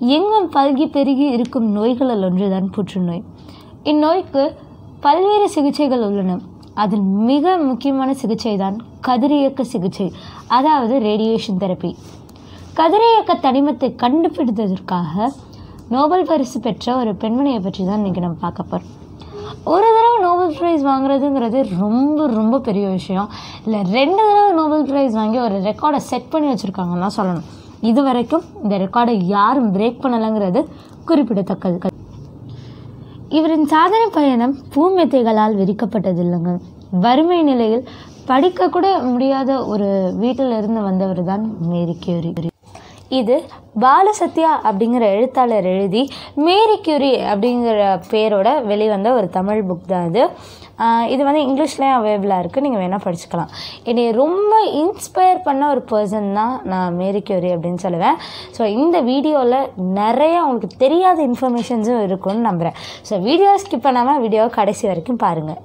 எங்கும் பல்கி பெருகி இருக்கும் நோய்களில் ஒன்றுதான் புற்றுநோய். இந்நோய்க்கு பல்வேறு சிகிச்சைகள் உள்ளன. அதில் மிக முக்கியமான சிகிச்சை தான் கதிரியக்க சிகிச்சை அதாவது ரேடியேஷன் தெரப்பி கதிரியக்க தனிமத்தை கண்டுபிடித்ததற்காக நோபல் பரிசு பெற்ற ஒரு பெண்மணியை பற்றி தான் இன்றைக்கி நம்ம பார்க்க போகிறோம் ஒரு தடவை நோபல் ப்ரைஸ் வாங்குறதுங்கிறது ரொம்ப ரொம்ப பெரிய விஷயம். இல்லை ரெண்டு தடவை நோபல் ப்ரைஸ் வாங்கி ஒரு ரெக்கார்டை செட் பண்ணி வச்சுருக்காங்கன்னு தான் சொல்லணும். இது வரைக்கும் இந்த ரெக்கார்டை யாரும் பிரேக் பண்ணலைங்கிறது குறிப்பிடத்தக்கது. இவரின் சாதனை பயணம் பூமெத்தைகளால் விரிக்கப்பட்டது இல்லைங்க வறுமை நிலையில் படிக்க கூட முடியாத ஒரு வீட்டில் இருந்து வந்தவர் தான் மேரி கியூரி இது பாலசத்யா அப்படிங்கிற எழுத்தாளர் எழுதி மேரி கியூரி அப்படிங்கிற பேரோட வெளிவந்த ஒரு தமிழ் புக் தான் இது. இது வந்து இங்கிலீஷ்லேயும் அவைலபிளாக இருக்குது நீங்கள் வேணால் படிச்சுக்கலாம். என்னை ரொம்ப இன்ஸ்பயர் பண்ண ஒரு பர்சன் தான் நான் மேரி கியூரி அப்படின்னு சொல்லுவேன். ஸோ இந்த வீடியோவில் நிறைய உங்களுக்கு தெரியாத இன்ஃபர்மேஷன்ஸும் இருக்கும்னு நம்புகிறேன் ஸோ வீடியோ ஸ்கிப் பண்ணாமல் வீடியோவை கடைசி வரைக்கும் பாருங்கள்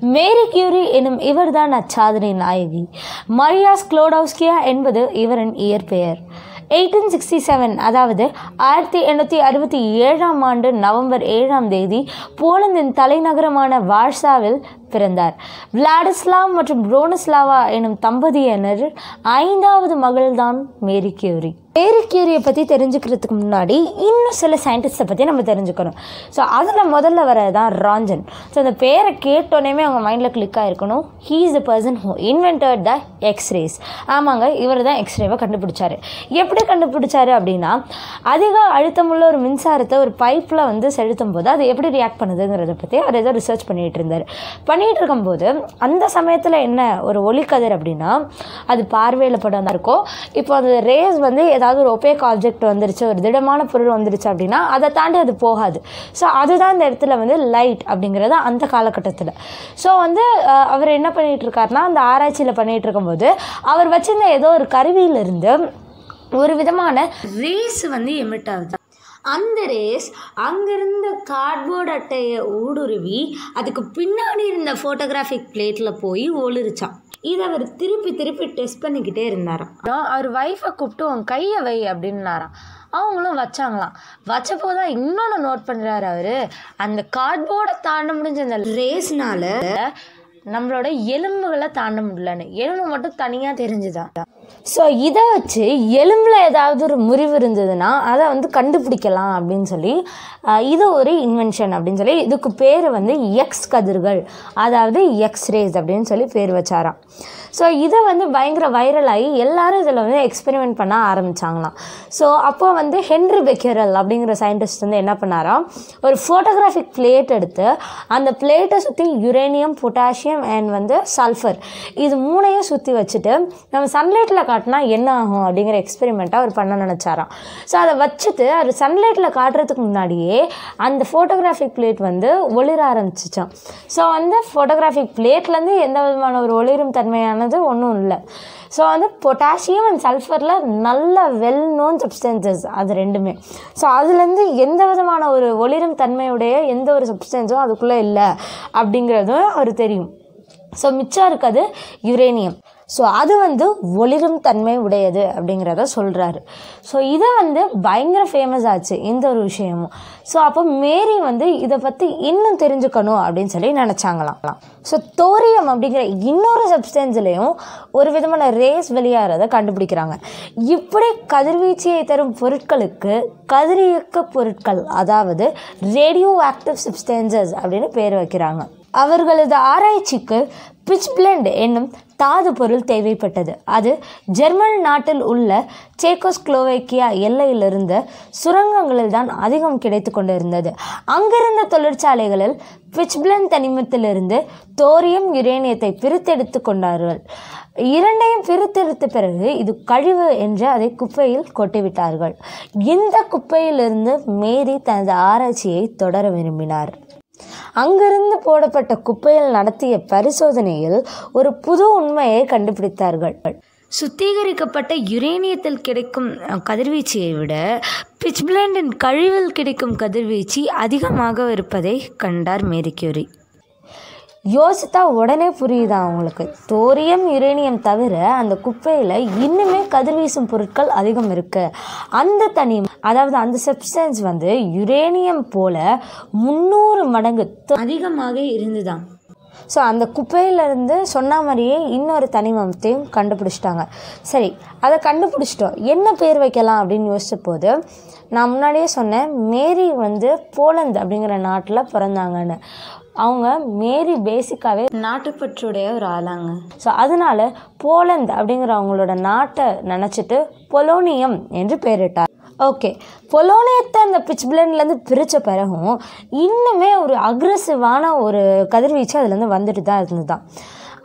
மேரி கியூரி எனும் இவர்தான் அச்சாதனை நாயகி. மரியா ஸ்க்ளோடவுஸ்கியா என்பது இவரின் இயற்பெயர். எயிட்டீன் சிக்ஸ்டி செவன் அதாவது ஆயிரத்தி எண்ணூற்றி அறுபத்தி ஏழாம் ஆண்டு நவம்பர் ஏழாம் தேதி போலந்தின் தலைநகரமான வார்சாவில் பிறந்தார். விளாடிஸ்லாவ் மற்றும் ப்ரோனிஸ்லாவா எனும் தம்பதியினர் ஐந்தாவது மகள்தான் மேரி கியூரி மேரி கியூரியை பற்றி தெரிஞ்சுக்கிறதுக்கு முன்னாடி இன்னும் சில சயின்டிஸ்ட்டை பற்றி நம்ம தெரிஞ்சுக்கணும். ஸோ அதில் முதல்ல வரதான் ராஞ்சன். ஸோ அந்த பேரை கேட்டோன்னே அவங்க மைண்டில் click ஆகிருக்கணும் he is the person who invented the X rays ஆமாங்க இவர் தான் எக்ஸ்ரேவை கண்டுபிடிச்சார். எப்படி கண்டுபிடிச்சாரு அப்படின்னா அதிக அழுத்தமுள்ள ஒரு மின்சாரத்தை ஒரு பைப்பில் வந்து செலுத்தும் போது அது எப்படி ரியாக்ட் பண்ணுதுங்கிறத பற்றி அவர் ஏதோ ரிசர்ச் பண்ணிகிட்டு இருந்தார். பண்ணிகிட்டு இருக்கும்போது அந்த சமயத்தில் என்ன ஒரு ஒளிக்கதிர் அப்படின்னா அது பார்வையில் படம் தான் இருக்கும் இப்போ அந்த ரேஸ் வந்து ஏதாவது ஒரு ஒபேக் ஆப்ஜெக்ட் வந்துருச்சு ஒரு திடமான பொருள் வந்துருச்சு அப்படின்னா அதை தாண்டி அது போகாது. ஸோ அதுதான் இந்த இடத்துல வந்து லைட் அப்படிங்கிறது அந்த காலகட்டத்தில். ஸோ வந்து அவர் என்ன பண்ணிகிட்டு இருக்காருன்னா அந்த ஆராய்ச்சியில் பண்ணிகிட்டு இருக்கும்போது அவர் வச்சிருந்த ஏதோ ஒரு கருவியிலிருந்து ஒரு விதமான ரேஸ் வந்து எமிட் ஆகுது. அந்த ரேஸ் அங்கிருந்த கார்ட்போர்ட் அட்டையை ஊடுருவி அதுக்கு பின்னாடி இருந்த ஃபோட்டோகிராஃபிக் பிளேட்டில் போய் ஒளிரிச்சான் இதை அவர் திருப்பி திருப்பி டெஸ்ட் பண்ணிக்கிட்டே இருந்தாராம். அவர் ஒய்ஃபை கூப்பிட்டு உன் கையை வை அப்படின்னாராம். அவங்களும் வச்சாங்களாம். வச்சப்போ தான் இன்னொன்று நோட் பண்ணுறாரு அவர். அந்த கார்ட்போர்டை தாண்ட முடிஞ்ச அந்த ரேஸ்னால நம்மளோட எலும்புகளை தாண்ட முடியலன்னு. எலும்பு மட்டும் தனியாக தெரிஞ்சுதான் ஸோ இதை வச்சு எலும்பில் ஏதாவது ஒரு முறிவு இருந்ததுன்னா அதை வந்து கண்டுபிடிக்கலாம் அப்படின்னு சொல்லி இது ஒரு இன்வென்ஷன் அப்படின்னு சொல்லி இதுக்கு பேர் வந்து எக்ஸ் கதிர்கள் அதாவது எக்ஸ்ரேஸ் அப்படின்னு சொல்லி பேர் வச்சாராம். ஸோ இதை வந்து பயங்கர வைரல் ஆகி எல்லாரும் இதில் வந்து எக்ஸ்பெரிமெண்ட் பண்ண ஆரம்பிச்சாங்களாம். ஸோ அப்போ வந்து ஹென்ரி பெக்கரல் அப்படிங்கிற சயின்டிஸ்ட் வந்து என்ன பண்ணாராம்? ஒரு ஃபோட்டோகிராஃபிக் பிளேட் எடுத்து அந்த பிளேட்டை சுற்றி யுரேனியம் பொட்டாசியம் அண்ட் வந்து சல்ஃபர் இது மூணையும் சுற்றி வச்சுட்டு நம்ம சன்லைட்டில் காட்டினா என்ன ஆகும் அப்படிங்கிற எக்ஸ்பெரிமெண்ட்டாக அவர் பண்ண நினச்சாராம். ஸோ அதை வச்சுட்டு அது சன்லைட்டில் காட்டுறதுக்கு முன்னாடியே அந்த ஃபோட்டோகிராஃபிக் பிளேட் வந்து ஒளிர ஆரம்பிச்சிச்சான் ஸோ வந்து ஃபோட்டோகிராஃபிக் பிளேட்லேருந்து எந்த விதமான ஒரு ஒளிரும் தன்மையானது ஒன்றும் இல்லை. ஸோ வந்து பொட்டாசியம் அண்ட் சல்ஃபரில் நல்ல வெல் நோன் சப்ஸ்டன்சஸ் அது ரெண்டுமே. ஸோ அதுலேருந்து எந்த விதமான ஒரு ஒளிரும் தன்மையுடைய எந்த ஒரு சப்ஸ்டன்ஸும் அதுக்குள்ளே இல்லை அப்படிங்கிறதும் அவர் தெரியும். ஸோ மிச்சம் இருக்கிறது யுரேனியம் ஸோ அது வந்து ஒளிரும் தன்மை உடையது அப்படிங்கிறத சொல்கிறாரு ஸோ இதை வந்து பயங்கர ஃபேமஸ் ஆச்சு இந்த ஒரு விஷயமும். ஸோ அப்போ மேரி வந்து இதை பற்றி இன்னும் தெரிஞ்சுக்கணும் அப்படின்னு சொல்லி நினச்சாங்களாம். ஸோ தோரியம் அப்படிங்கிற இன்னொரு சப்ஸ்டன்ஸ்லேயும் ஒரு விதமான ரேஸ் வெளியாகிறத கண்டுபிடிக்கிறாங்க. இப்படி கதிர்வீச்சியை தரும் பொருட்களுக்கு கதிரியக்க பொருட்கள் அதாவது ரேடியோ ஆக்டிவ் சப்ஸ்டன்சஸ் அப்படின்னு பேர் வைக்கிறாங்க. அவர்களது ஆராய்ச்சிக்கு பிச் பிளண்ட் என்னும் தாது பொருள் தேவைப்பட்டது. அது ஜெர்மன் நாட்டில் உள்ள சேக்கோஸ்க்ளோவேக்கியா எல்லையிலிருந்த சுரங்கங்களில் தான் அதிகம் கிடைத்து கொண்டிருந்தது. அங்கிருந்த தொழிற்சாலைகளில் பிச்பிளன் தனிமத்திலிருந்து தோரியம் யுரேனியத்தை பிரித்தெடுத்து கொண்டார்கள். இரண்டையும் பிரித்தெடுத்த பிறகு இது கழிவு என்று அதை குப்பையில் கொட்டிவிட்டார்கள். இந்த குப்பையிலிருந்து மேரி தனது ஆராய்ச்சியை தொடர விரும்பினார். அங்கிருந்து போடப்பட்ட குப்பையில் நடத்திய பரிசோதனையில் ஒரு புது உண்மையை கண்டுபிடித்தார்கள். சுத்திகரிக்கப்பட்ட யுரேனியத்தில் கிடைக்கும் கதிர்வீச்சியை விட பிச்பிளண்டின் கழிவில் கிடைக்கும் கதிர்வீச்சு அதிகமாக இருப்பதை கண்டார் மேரி கியூரி யோசித்தா உடனே புரியுதா அவங்களுக்கு தோரியம் யுரேனியம் தவிர அந்த குப்பையில் இன்னுமே கதிர்வீசும் பொருட்கள் அதிகம் இருக்குது அந்த தனி அதாவது அந்த சப்ஸ்டன்ஸ் வந்து யுரேனியம் போல் முந்நூறு மடங்கு அதிகமாக இருந்துதான் ஸோ அந்த குப்பையிலேருந்து சொன்ன மாதிரியே இன்னொரு தனிமத்தையும் கண்டுபிடிச்சிட்டாங்க. சரி அதை கண்டுபிடிச்சிட்டோம். என்ன பேர் வைக்கலாம் அப்படின்னு யோசிச்ச போது நான் முன்னாடியே சொன்னேன் மேரி வந்து போலந்து அப்படிங்கிற நாட்டில் பிறந்தாங்கன்னு. அவங்க மேரி பேசிக்காகவே நாட்டுப்பற்றுடைய ஒரு ஆளாங்க. ஸோ அதனால போலந்து அப்படிங்கிற அவங்களோட நாட்டை நினச்சிட்டு பொலோனியம் என்று பெயரிட்டார் ஓகே பொலோனியத்தை அந்த பிச் பிளேன்லேருந்து பிரித்த பிறகும் இன்னுமே ஒரு அக்ரெசிவான ஒரு கதிர்வீச்சு அதுலேருந்து வந்துட்டு தான் இருந்ததுதான்.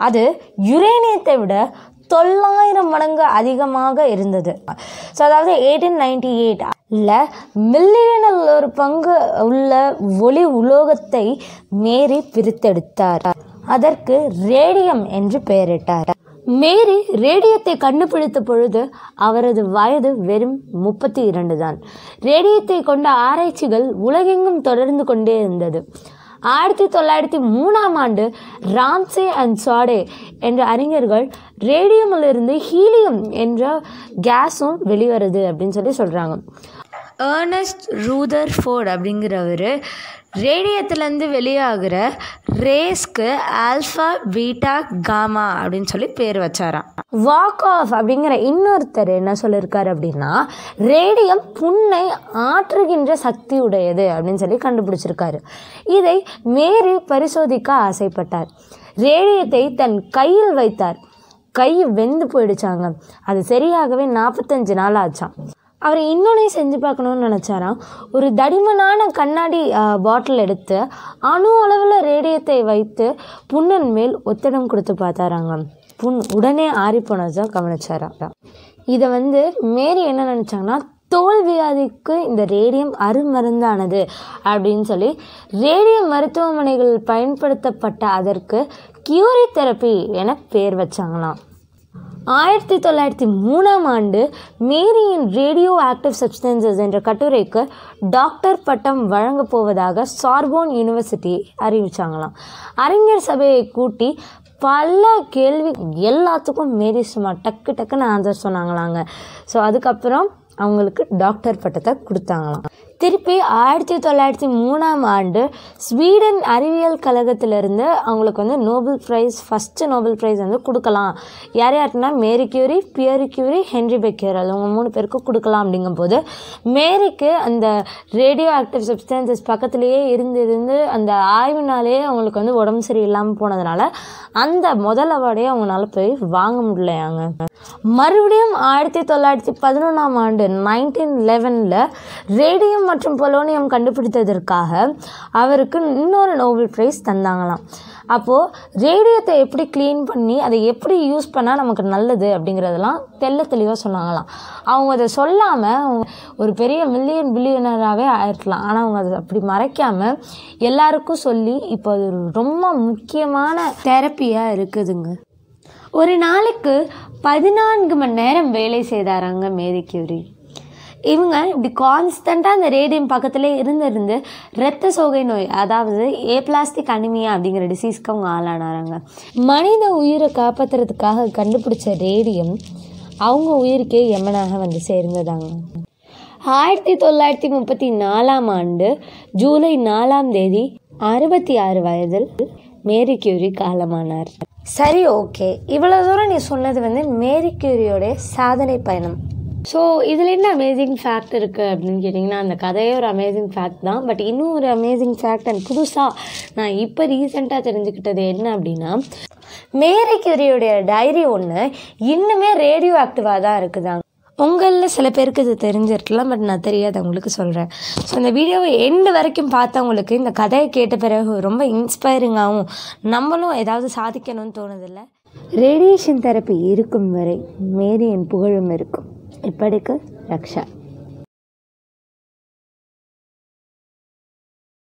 அது யுரேனியத்தை விட தொள்ளாயிரம் மடங்கு அதிகமாக இருந்தது. ஸோ அதாவது எயிட்டீன் நைன்டி எயிட்ல மில்லியனில் ஒரு பங்கு உள்ள ஒளி உலோகத்தை மேரி பிரித்தெடுத்தார். அதற்கு ரேடியம் என்று பெயரிட்டார். மேரி ரேடியத்தை கண்டுபிடித்த பொழுது அவரது வயது வெறும் முப்பத்தி இரண்டு தான். ரேடியத்தை கொண்ட ஆராய்ச்சிகள் உலகெங்கும் தொடர்ந்து கொண்டே இருந்தது. ஆயிரத்தி தொள்ளாயிரத்தி மூணாம் ஆண்டு ராம்சே அண்ட் சாடே என்ற அறிஞர்கள் ரேடியமிலிருந்து ஹீலியம் என்ற கேஸும் வெளிவருது அப்படின்னு சொல்லி சொல்கிறாங்க ஏர்னஸ்ட் ரூதர் ஃபோர்ட் அப்படிங்கிறவர் ரேடியத்துலேருந்து வெளியாகிற ரேஸ்க்கு ஆல்ஃபா பீட்டா காமா அப்படின்னு சொல்லி பேர் வச்சாராம். வாக் ஆஃப் அப்படிங்கிற இன்னொருத்தர் என்ன சொல்லியிருக்காரு அப்படின்னா ரேடியம் புண்ணை ஆற்றுகின்ற சக்தி உடையது அப்படின்னு சொல்லி கண்டுபிடிச்சிருக்காரு. இதை மேரி பரிசோதிக்க ஆசைப்பட்டார். ரேடியத்தை தன் கையில் வைத்தார். கை வெந்து போயிடுச்சாங்க. அது சரியாகவே நாற்பத்தஞ்சு நாள் ஆச்சான் அவர் இன்னொன்னே செஞ்சு பார்க்கணும்னு நினச்சாராம். ஒரு தடிமனான கண்ணாடி பாட்டில் எடுத்து அணு அளவில் ரேடியத்தை வைத்து புண்ணன் மேல் ஒத்தடம் கொடுத்து பார்த்தாராங்க புண் உடனே ஆறிப்போனதாக கவனிச்சாராம். இதை வந்து மேரி என்ன நினச்சாங்கன்னா தோல் வியாதிக்கு இந்த ரேடியம் அருமருந்தானது அப்படின்னு சொல்லி ரேடியம் மருத்துவமனைகள் பயன்படுத்தப்பட்ட அதற்கு கியூரி தெரப்பி என பேர் வச்சாங்களாம். ஆயிரத்தி தொள்ளாயிரத்தி மூணாம் ஆண்டு மேரியின் ரேடியோ ஆக்டிவ் சப்ஸ்டன்சஸ் என்ற கட்டுரைக்கு டாக்டர் பட்டம் வழங்கப் போவதாக சார்போன் யூனிவர்சிட்டி அறிவிச்சாங்களாம். அறிஞர் சபையை கூட்டி பல கேள்வி எல்லாத்துக்கும் மேரி சும்மா டக்கு டக்குன்னு ஆன்சர் சொன்னாங்களாங்க. ஸோ அதுக்கப்புறம் அவங்களுக்கு டாக்டர் பட்டத்தை கொடுத்தாங்களாம். திருப்பி ஆயிரத்தி தொள்ளாயிரத்தி மூணாம் ஆண்டு ஸ்வீடன் அறிவியல் கழகத்திலிருந்து அவங்களுக்கு வந்து Nobel prize first Nobel prize வந்து கொடுக்கலாம். யார் யாருக்குன்னா Marie Curie Pierre Curie Henri Becquerel அவங்க மூணு பேருக்கும் கொடுக்கலாம் அப்படிங்கும்போது மேரிக்கு அந்த ரேடியோ ஆக்டிவ் சப்ஸ்டன்சஸ் பக்கத்துலேயே இருந்து இருந்து அந்த ஆய்வினாலேயே அவங்களுக்கு வந்து உடம்பு சரியில்லாமல் போனதுனால அந்த முதல் அவார்டையே அவங்களால போய் வாங்க முடியலையாங்க. மறுபடியும் ஆயிரத்தி தொள்ளாயிரத்தி பதினொன்றாம் ஆண்டு நைன்டீன் லெவனில் ரேடியம் மற்றும் பொலோனியம் கண்டுபிடித்ததற்காக அவருக்கு இன்னொரு நோபல் ப்ரைஸ் தந்தாங்களாம். அப்போது ரேடியத்தை எப்படி க்ளீன் பண்ணி அதை எப்படி யூஸ் பண்ணால் நமக்கு நல்லது அப்படிங்கிறதெல்லாம் தெல்ல தெளிவாக சொன்னாங்களாம். அவங்க அதை சொல்லாமல் ஒரு பெரிய மில்லியன் பில்லியனராகவே ஆயிருக்கலாம் ஆனால் அவங்க அதை அப்படி மறைக்காமல் எல்லாருக்கும் சொல்லி இப்போ அது ரொம்ப முக்கியமான தெரப்பியாக இருக்குதுங்க. ஒரு நாளைக்கு பதினான்கு மணி நேரம் வேலை செய்தாராங்க மேரி கியூரி இவங்க இப்படி கான்ஸ்டண்ட்டாக அந்த ரேடியம் பக்கத்தில் இருந்து இருந்து இரத்த சோகை நோய் அதாவது ஏ பிளாஸ்டிக் அனிமியா அப்படிங்கிற டிசீஸ்க்கு அவங்க ஆளானாராங்க. மனித உயிரை காப்பாற்றுறதுக்காக கண்டுபிடிச்ச ரேடியம் அவங்க உயிருக்கே எமனாக வந்து சேர்ந்ததாங்க. ஆயிரத்தி தொள்ளாயிரத்தி முப்பத்தி நாலாம் ஆண்டு ஜூலை நாலாம் தேதி அறுபத்தி ஆறு வயதில் மேரி கியூரி காலமானார். சரி ஓகே இவ்வளோ தூரம் நீ சொன்னது வந்து மேரி கியூரியோடைய சாதனை பயணம். ஸோ இதில் என்ன அமேசிங் ஃபேக்ட் இருக்குது அப்படின்னு கேட்டிங்கன்னா அந்த கதையே ஒரு அமேசிங் ஃபேக்ட் தான். பட் இன்னும் ஒரு அமேசிங் ஃபேக்ட் அண்ட் புதுசாக நான் இப்போ ரீசெண்டாக தெரிஞ்சுக்கிட்டது என்ன அப்படின்னா மேரி கியூரியோடைய டைரி ஒன்று இன்னுமே ரேடியோ ஆக்டிவாக தான் இருக்குதாங்க உங்களில் சில பேருக்கு இது தெரிஞ்சிருக்கலாம் பட் நான் தெரியாதவங்களுக்கு சொல்கிறேன் ஸோ இந்த வீடியோவை எண்டு வரைக்கும் பார்த்தவங்களுக்கு இந்த கதையை கேட்ட பிறகு ரொம்ப இன்ஸ்பைரிங்காகவும் நம்மளும் ஏதாவது சாதிக்கணும்னு தோணுதில்ல? ரேடியேஷன் தெரப்பி இருக்கும் வரை மேரியின் புகழும் இருக்கும். इपड़क रक्ष